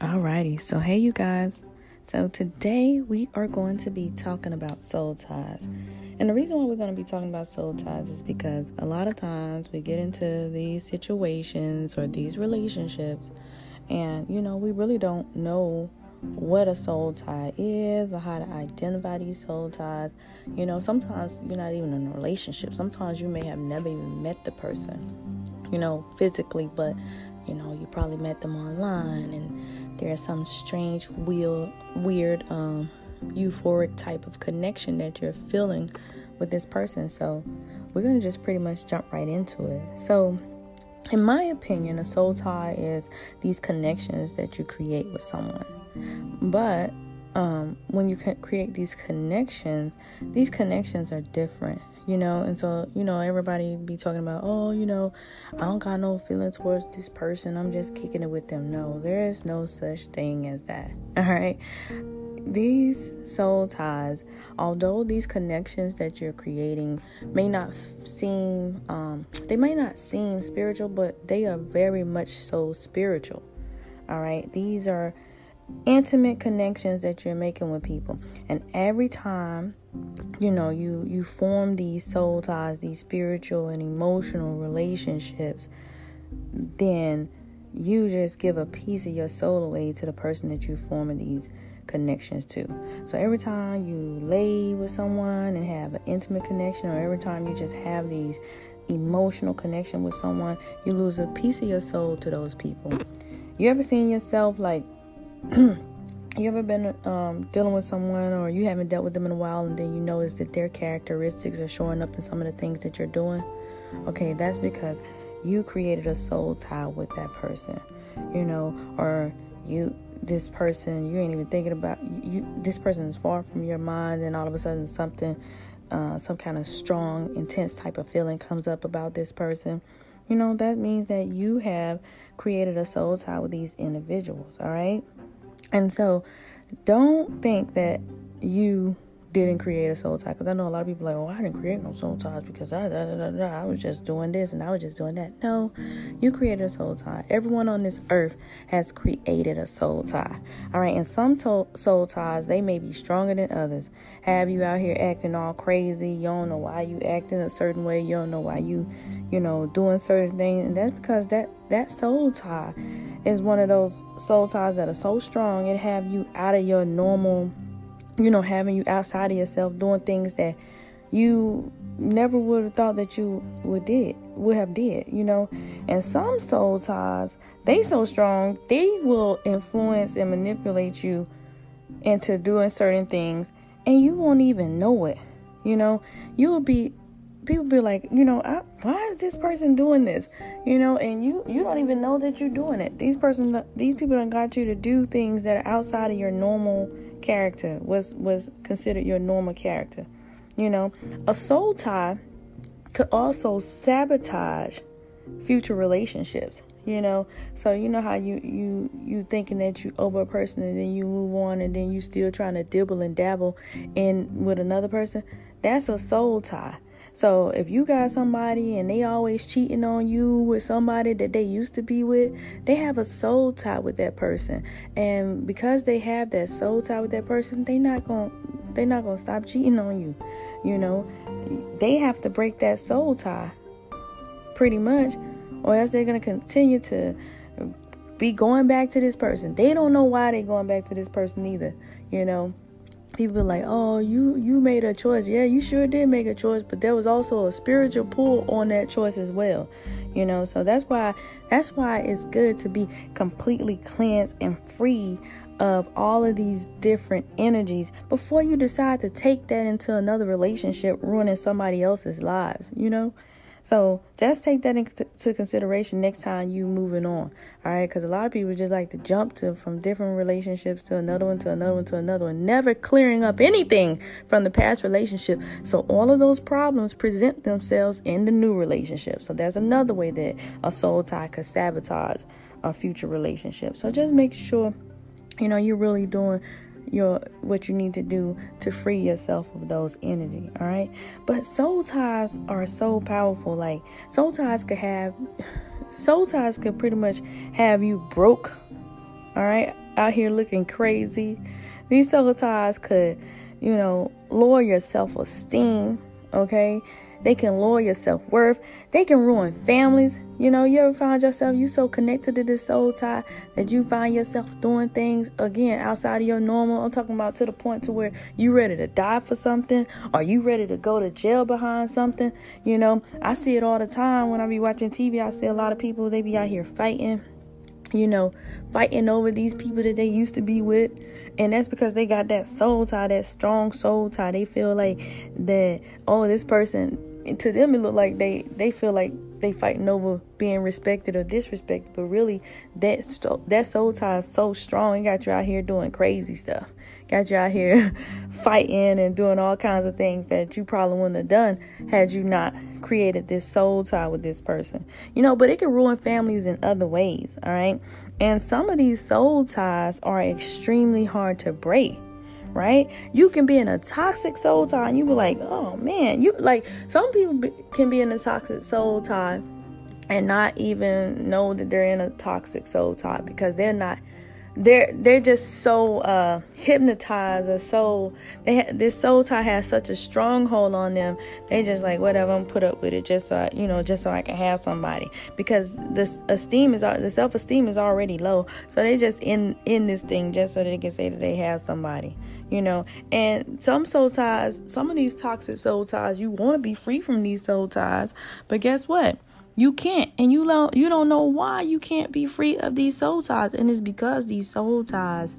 Alrighty, so hey, you guys. So today we are going to be talking about soul ties. And the reason why we're going to be talking about soul ties is because a lot of times we get into these situations or these relationships, and you know, we really don't know what a soul tie is or how to identify these soul ties. You know, sometimes you're not even in a relationship, sometimes you may have never even met the person, you know, physically, but you know, you probably met them online and there's some strange, weird, weird, um, euphoric type of connection that you're feeling with this person. So we're gonna just pretty much jump right into it. So in my opinion, a soul tie is these connections that you create with someone. But um, when you create these connections, these connections are different you know? And so you know everybody be talking about oh you know i don't got no feeling towards this person. I'm just kicking it with them. No there is no such thing as that all right? These soul ties although these connections that you're creating may not seem um, they may not seem spiritual but they are very much so spiritual all right? These are intimate connections that you're making with people. And every time you know you you form these soul ties these spiritual and emotional relationships then you just give a piece of your soul away to the person that you're forming these connections to. So every time you lay with someone and have an intimate connection or every time you just have these emotional connection with someone you lose a piece of your soul to those people. You ever seen yourself like you ever been um, dealing with someone or you haven't dealt with them in a while and then you notice that their characteristics are showing up in some of the things that you're doing? Okay, that's because you created a soul tie with that person, you know, or you this person you ain't even thinking about you this person is far from your mind and all of a sudden something uh, some kind of strong intense type of feeling comes up about this person you know that means that you have created a soul tie with these individuals all right and so don't think that you didn't create a soul tie because I know a lot of people like, oh, I didn't create no soul ties because I, da, da, da, I was just doing this and I was just doing that. No, you created a soul tie. Everyone on this earth has created a soul tie. All right, and some to- soul ties they may be stronger than others. Have you out here acting all crazy? You don't know why you acting a certain way. You don't know why you, you know, doing certain things, and that's because that that soul tie is one of those soul ties that are so strong it have you out of your normal you know having you outside of yourself doing things that you never would have thought that you would did would have did you know? And some soul ties they so strong they will influence and manipulate you into doing certain things and you won't even know it you know? You'll be people be like, you know, I, why is this person doing this? You know, and you you don't even know that you're doing it. These person, these people don't got you to do things that are outside of your normal character. Was was considered your normal character. You know, a soul tie could also sabotage future relationships you know so you know how you you you thinking that you over a person and then you move on and then you still trying to dibble and dabble in with another person that's a soul tie so if you got somebody and they always cheating on you with somebody that they used to be with, they have a soul tie with that person. And because they have that soul tie with that person, they not going they're not going to stop cheating on you. You know, they have to break that soul tie pretty much or else they're going to continue to be going back to this person. They don't know why they're going back to this person either, you know people like, "Oh, you you made a choice." Yeah, you sure did make a choice, but there was also a spiritual pull on that choice as well. You know, so that's why that's why it's good to be completely cleansed and free of all of these different energies before you decide to take that into another relationship, ruining somebody else's lives, you know? So just take that into consideration next time you moving on. All right, because a lot of people just like to jump to from different relationships to another one to another one to another one, never clearing up anything from the past relationship. So all of those problems present themselves in the new relationship. So that's another way that a soul tie could sabotage a future relationship. So just make sure you know you're really doing your what you need to do to free yourself of those energy all right but soul ties are so powerful like soul ties could have soul ties could pretty much have you broke all right out here looking crazy. These soul ties could, you know, lower your self esteem, okay? They can lower your self worth. They can ruin families. You know, you ever find yourself you so connected to this soul tie that you find yourself doing things again outside of your normal. I'm talking about to the point to where you ready to die for something or you ready to go to jail behind something. You know, I see it all the time when I be watching TV. I see a lot of people they be out here fighting you know, fighting over these people that they used to be with. And that's because they got that soul tie, that strong soul tie. They feel like that, oh, this person, to them, it look like they, they feel like they fighting over being respected or disrespected. But really, that, that soul tie is so strong. It got you out here doing crazy stuff got you out here fighting and doing all kinds of things that you probably wouldn't have done had you not created this soul tie with this person. You know, but it can ruin families in other ways, all right? And some of these soul ties are extremely hard to break. Right? You can be in a toxic soul tie and you be like, oh man, you like some people be, can be in a toxic soul tie and not even know that they're in a toxic soul tie because they're not they're they're just so uh, hypnotized or so they ha- this soul tie has such a stronghold on them. They just like whatever I'm put up with it just so I, you know just so I can have somebody because this esteem is the self esteem is already low. So they just in in this thing just so they can say that they have somebody. You know, and some soul ties, some of these toxic soul ties, you want to be free from these soul ties, but guess what? You can't, and you don't you don't know why you can't be free of these soul ties, and it's because these soul ties,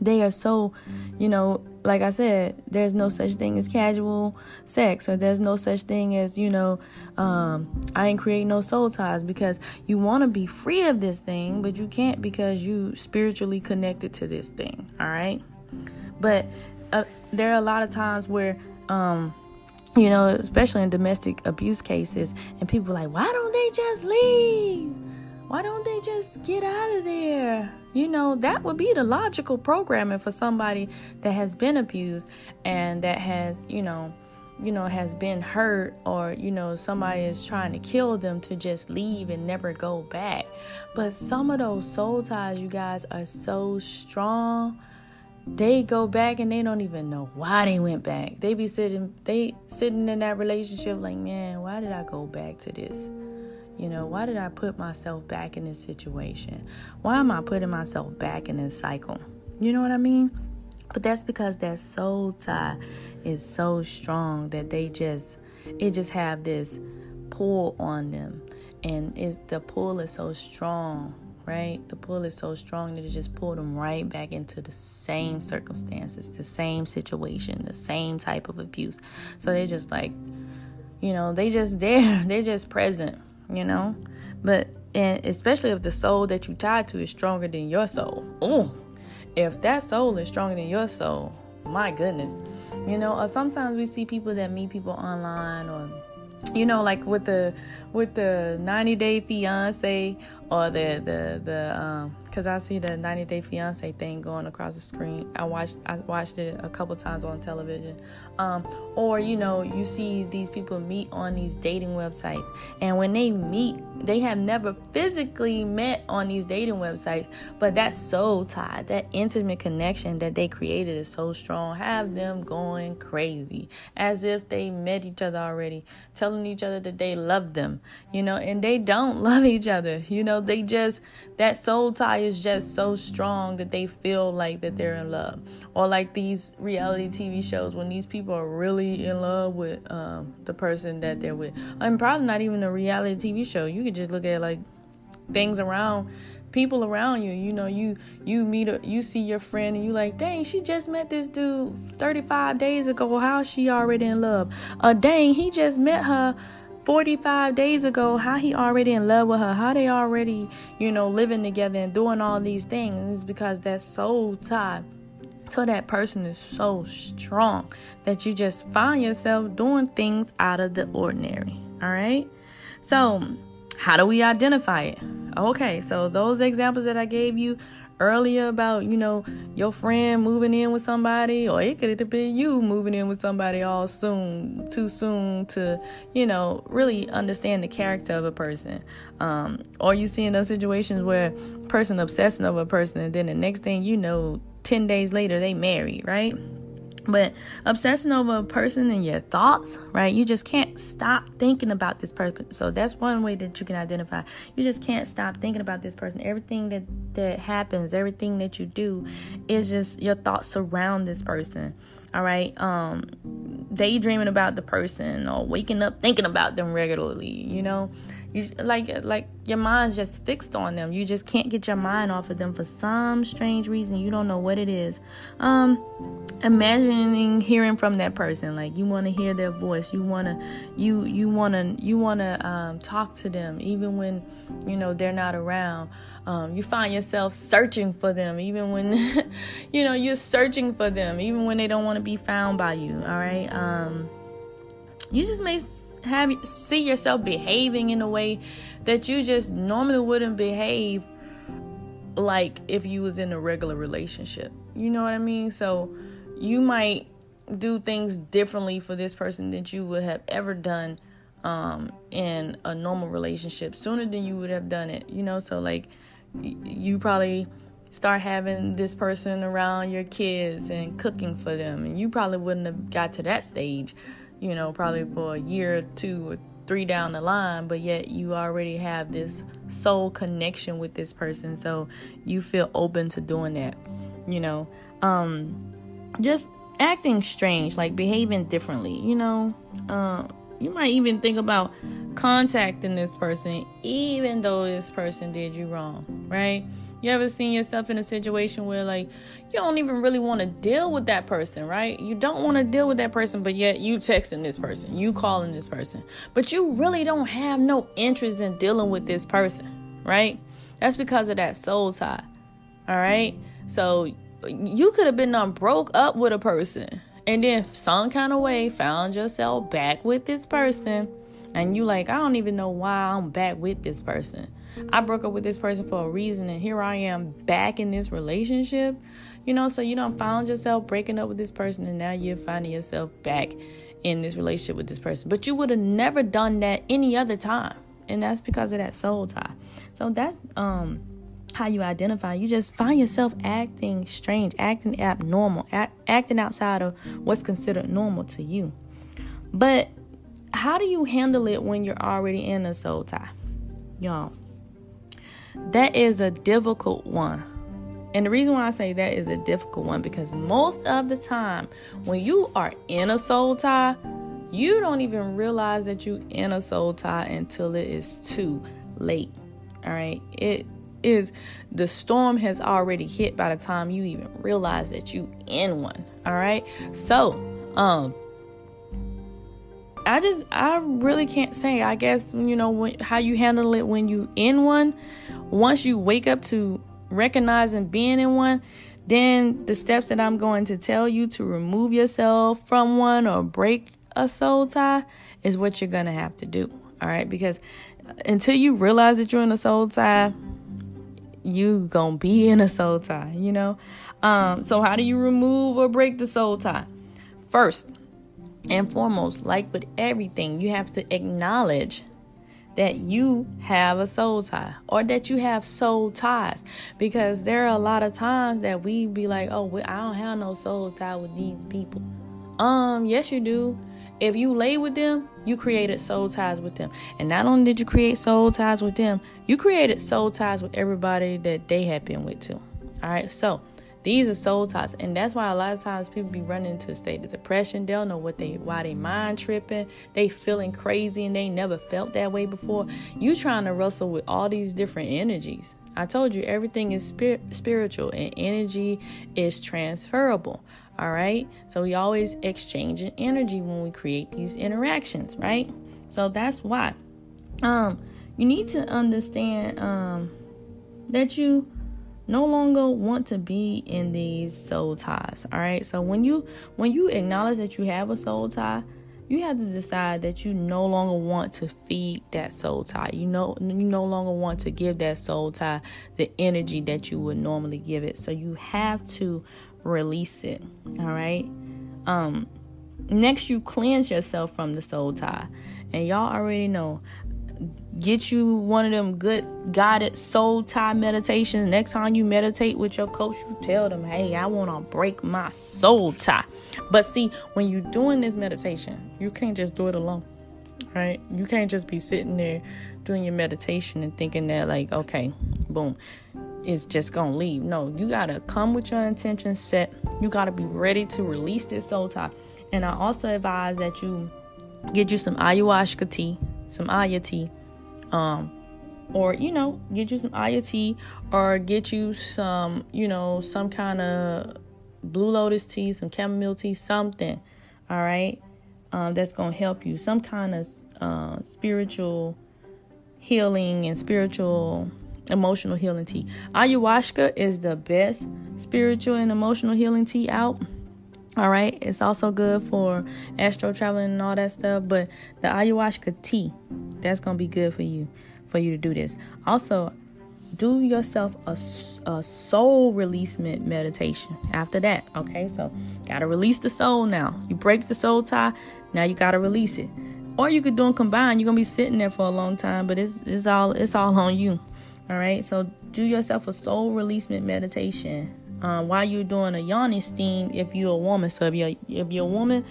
they are so, you know, like I said, there's no such thing as casual sex, or there's no such thing as you know, um, I ain't create no soul ties because you want to be free of this thing, but you can't because you spiritually connected to this thing. All right, but uh, there are a lot of times where um you know, especially in domestic abuse cases, and people like, why don't they just leave? Why don't they just get out of there? You know, that would be the logical programming for somebody that has been abused and that has, you know, you know, has been hurt or, you know, somebody is trying to kill them to just leave and never go back. But some of those soul ties, you guys, are so strong they go back and they don't even know why they went back. They be sitting they sitting in that relationship like, man, why did I go back to this? You know, why did I put myself back in this situation? Why am I putting myself back in this cycle? You know what I mean? But that's because that soul tie is so strong that they just it just have this pull on them. And it's the pull is so strong right? The pull is so strong that it just pulled them right back into the same circumstances, the same situation, the same type of abuse. So they're just like, you know, they just there, they're just present, you know? But and especially if the soul that you tied to is stronger than your soul. Oh, if that soul is stronger than your soul, my goodness. You know, or sometimes we see people that meet people online or you know, like with the with the 90 day fiance or the the the um because I see the 90 Day Fiance thing going across the screen. I watched I watched it a couple times on television. Um, or you know, you see these people meet on these dating websites, and when they meet, they have never physically met on these dating websites, but that soul tie, that intimate connection that they created is so strong. Have them going crazy as if they met each other already, telling each other that they love them, you know, and they don't love each other. You know, they just that soul tie is just so strong that they feel like that they're in love or like these reality tv shows when these people are really in love with um, the person that they're with and probably not even a reality tv show you could just look at like things around people around you you know you you meet a, you see your friend and you like dang she just met this dude 35 days ago. How she already in love? Uh dang he just met her 45 days ago. How he already in love with her? How they already you know living together and doing all these things? It's because that soul tie to that person is so strong that you just find yourself doing things out of the ordinary. All right? So how do we identify it okay so those examples that i gave you earlier about, you know, your friend moving in with somebody, or it could have been you moving in with somebody all soon, too soon to, you know, really understand the character of a person. Um, or you see in those situations where person obsessing over a person, and then the next thing you know, 10 days later, they married, right? But obsessing over a person and your thoughts, right? You just can't stop thinking about this person. So that's one way that you can identify. You just can't stop thinking about this person. Everything that that happens, everything that you do is just your thoughts surround this person. All right. Um daydreaming about the person or waking up thinking about them regularly, you know? You like like your mind's just fixed on them. You just can't get your mind off of them for some strange reason. You don't know what it is. Um imagining hearing from that person like you want to hear their voice you want to you you want to you want to um, talk to them even when you know they're not around um, you find yourself searching for them even when you know you're searching for them even when they don't want to be found by you all right um, you just may have see yourself behaving in a way that you just normally wouldn't behave like if you was in a regular relationship. You know what i mean? So you might do things differently for this person than you would have ever done um, in a normal relationship sooner than you would have done it you know? So like you probably start having this person around your kids and cooking for them and you probably wouldn't have got to that stage you know, probably for a year or two or three down the line, but yet you already have this soul connection with this person. So you feel open to doing that, you know. Um, just acting strange, like behaving differently, you know. Uh, you might even think about contacting this person, even though this person did you wrong, right? You ever seen yourself in a situation where like you don't even really want to deal with that person, right? You don't want to deal with that person, but yet you texting this person, you calling this person, but you really don't have no interest in dealing with this person, right? That's because of that soul tie. All right. So you could have been done broke up with a person and then some kind of way found yourself back with this person and you like, I don't even know why I'm back with this person I broke up with this person for a reason, and here I am back in this relationship. You know, so you don't found yourself breaking up with this person, and now you're finding yourself back in this relationship with this person. But you would have never done that any other time, and that's because of that soul tie. So that's um how you identify. You just find yourself acting strange, acting abnormal, act, acting outside of what's considered normal to you. But how do you handle it when you're already in a soul tie? Y'all, that is a difficult one. And the reason why I say that is a difficult one because most of the time when you are in a soul tie, you don't even realize that you in a soul tie until it is too late. All right? It is the storm has already hit by the time you even realize that you in one. All right? So, um I just I really can't say. I guess you know when, how you handle it when you in one. Once you wake up to recognizing being in one, then the steps that I'm going to tell you to remove yourself from one or break a soul tie is what you're gonna have to do. All right, because until you realize that you're in a soul tie, you gonna be in a soul tie. You know. Um. So how do you remove or break the soul tie? First and foremost, like with everything, you have to acknowledge that you have a soul tie or that you have soul ties because there are a lot of times that we be like, "Oh, I don't have no soul tie with these people." Um, yes you do. If you lay with them, you created soul ties with them. And not only did you create soul ties with them, you created soul ties with everybody that they have been with too. All right? So, these are soul ties, and that's why a lot of times people be running into a state of depression. They don't know what they why they mind tripping. They feeling crazy and they never felt that way before. You trying to wrestle with all these different energies. I told you everything is spir- spiritual and energy is transferable. All right, so we always exchanging energy when we create these interactions, right? So that's why. Um, you need to understand um that you no longer want to be in these soul ties all right so when you when you acknowledge that you have a soul tie you have to decide that you no longer want to feed that soul tie. You know you no longer want to give that soul tie the energy that you would normally give it. So you have to release it. All right? Um next you cleanse yourself from the soul tie. And y'all already know get you one of them good guided soul tie meditations. Next time you meditate with your coach, you tell them, hey, I want to break my soul tie. But see, when you're doing this meditation, you can't just do it alone, right? You can't just be sitting there doing your meditation and thinking that, like, okay, boom, it's just going to leave. No, you got to come with your intention set. You got to be ready to release this soul tie. And I also advise that you get you some ayahuasca tea, some aya tea um, or you know, get you some IoT or get you some, you know, some kind of blue lotus tea, some chamomile tea, something. All right, um, that's gonna help you. Some kind of uh, spiritual healing and spiritual emotional healing tea. Ayahuasca is the best spiritual and emotional healing tea out. All right, it's also good for astro traveling and all that stuff, but the ayahuasca tea, that's going to be good for you for you to do this. Also, do yourself a, a soul releasement meditation after that. Okay, so gotta release the soul now. You break the soul tie, now you gotta release it. Or you could do them combined. You're gonna be sitting there for a long time, but it's it's all it's all on you. All right, so do yourself a soul releasement meditation um, while you're doing a yoni steam if you're a woman. So if you're if you're a woman,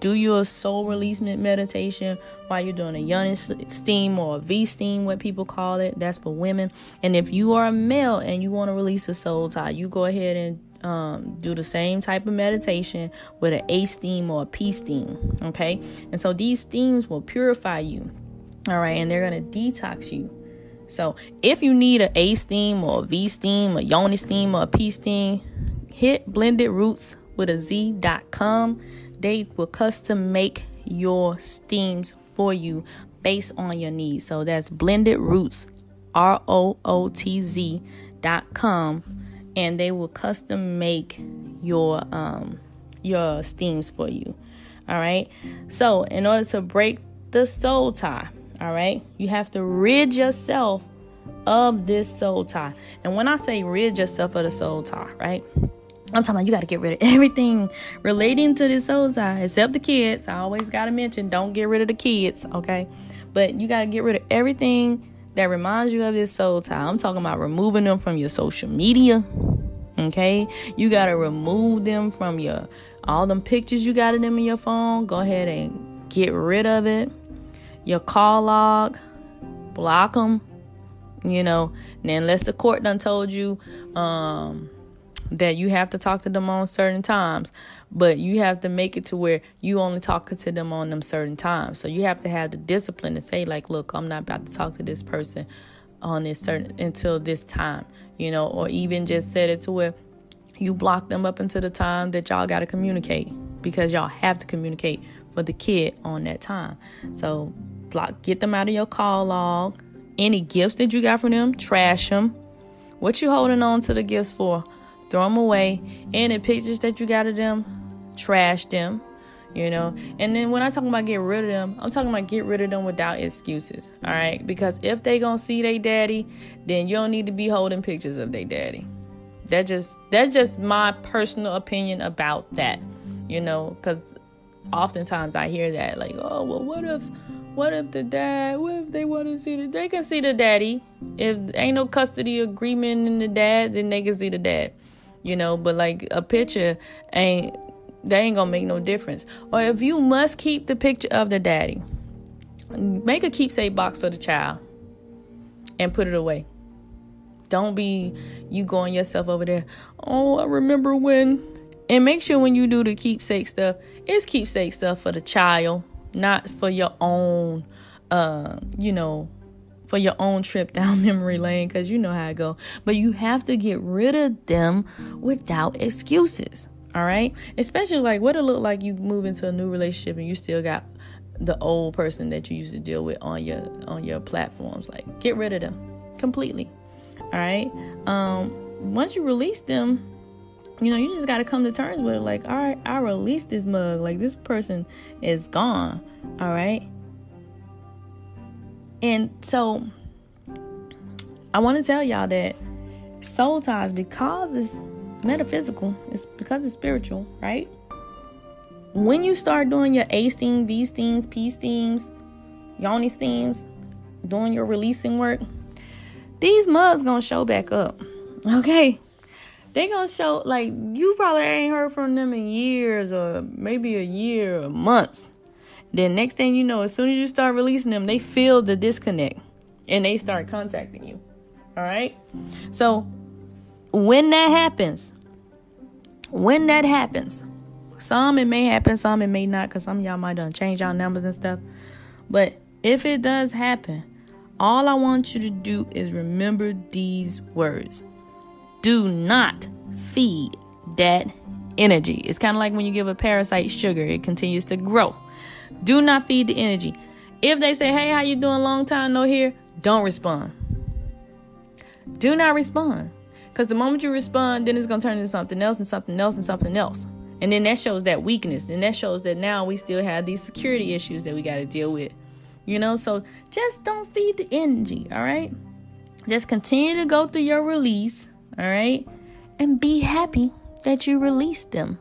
do your soul releasement meditation while you're doing a yoni steam or a V steam, what people call it. That's for women. And if you are a male and you want to release a soul tie, you go ahead and um, do the same type of meditation with an A steam or a P steam. Okay, and so these steams will purify you. All right, and they're gonna detox you. So if you need an A steam or a V steam, a Yoni steam or a P steam, hit blended roots with a Z.com. They will custom make your steams for you based on your needs. So that's blended roots, R O O T Z dot com, and they will custom make your um your steams for you. All right. So in order to break the soul tie, all right. You have to rid yourself of this soul tie. And when I say rid yourself of the soul tie, right? I'm talking about you got to get rid of everything relating to this soul tie, except the kids. I always got to mention don't get rid of the kids, okay? But you got to get rid of everything that reminds you of this soul tie. I'm talking about removing them from your social media, okay? You got to remove them from your all them pictures you got of them in your phone. Go ahead and get rid of it your call log, block them, you know, and unless the court done told you um, that you have to talk to them on certain times, but you have to make it to where you only talk to them on them certain times. So you have to have the discipline to say, like, look, I'm not about to talk to this person on this certain until this time, you know, or even just set it to where you block them up until the time that y'all got to communicate because y'all have to communicate for the kid on that time. So block, get them out of your call log. Any gifts that you got from them, trash them. What you holding on to the gifts for? Throw them away. Any pictures that you got of them, trash them. You know, and then when I talk about get rid of them, I'm talking about get rid of them without excuses. All right, because if they gonna see their daddy, then you don't need to be holding pictures of their daddy. That just that's just my personal opinion about that. You know, because oftentimes I hear that like, oh well, what if what if the dad? What if they want to see the? They can see the daddy. If ain't no custody agreement in the dad, then they can see the dad. You know, but like a picture ain't they ain't gonna make no difference. Or if you must keep the picture of the daddy, make a keepsake box for the child and put it away. Don't be you going yourself over there. Oh, I remember when. And make sure when you do the keepsake stuff, it's keepsake stuff for the child not for your own uh you know for your own trip down memory lane because you know how it go. But you have to get rid of them without excuses all right? Especially like what it look like you move into a new relationship and you still got the old person that you used to deal with on your on your platforms. Like get rid of them completely all right? Um once you release them you know, you just got to come to terms with it. Like, all right, I released this mug. Like, this person is gone. All right. And so, I want to tell y'all that soul ties, because it's metaphysical, it's because it's spiritual, right? When you start doing your A steam, B steams, P steams, yoni steams, doing your releasing work, these mugs gonna show back up. Okay they gonna show like you probably ain't heard from them in years or maybe a year or months. Then next thing you know, as soon as you start releasing them, they feel the disconnect and they start contacting you. All right. So when that happens, when that happens, some it may happen, some it may not, because some y'all might done change y'all numbers and stuff. But if it does happen, all I want you to do is remember these words do not feed that energy. It's kind of like when you give a parasite sugar, it continues to grow. Do not feed the energy. If they say, "Hey, how you doing? Long time no hear," don't respond. Do not respond. Because the moment you respond, then it's going to turn into something else and something else and something else. And then that shows that weakness. And that shows that now we still have these security issues that we got to deal with. You know, so just don't feed the energy, all right? Just continue to go through your release all right? And be happy that you released them.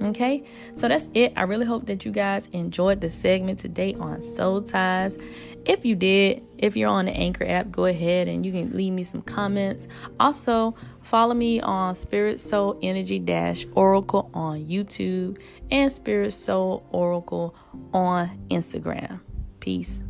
Okay, so that's it. I really hope that you guys enjoyed the segment today on soul ties. If you did, if you're on the Anchor app, go ahead and you can leave me some comments. Also, follow me on Spirit Soul Energy Dash Oracle on YouTube and Spirit Soul Oracle on Instagram. Peace.